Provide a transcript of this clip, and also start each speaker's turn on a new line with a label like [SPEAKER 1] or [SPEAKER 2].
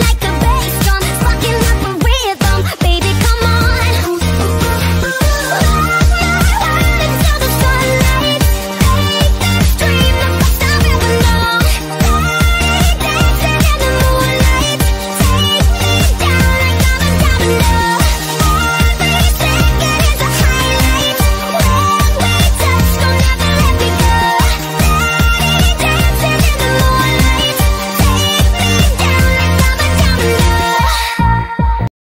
[SPEAKER 1] like a